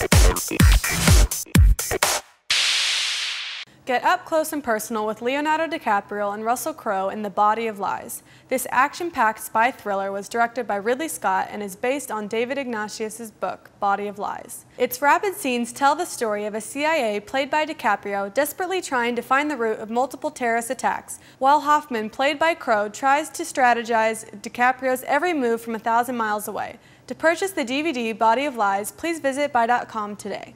Thank you. Get up close and personal with Leonardo DiCaprio and Russell Crowe in The Body of Lies. This action-packed spy thriller was directed by Ridley Scott and is based on David Ignatius' book, Body of Lies. Its rapid scenes tell the story of a CIA played by DiCaprio desperately trying to find the root of multiple terrorist attacks, while Hoffman, played by Crowe, tries to strategize DiCaprio's every move from a thousand miles away. To purchase the DVD Body of Lies, please visit buy.com today.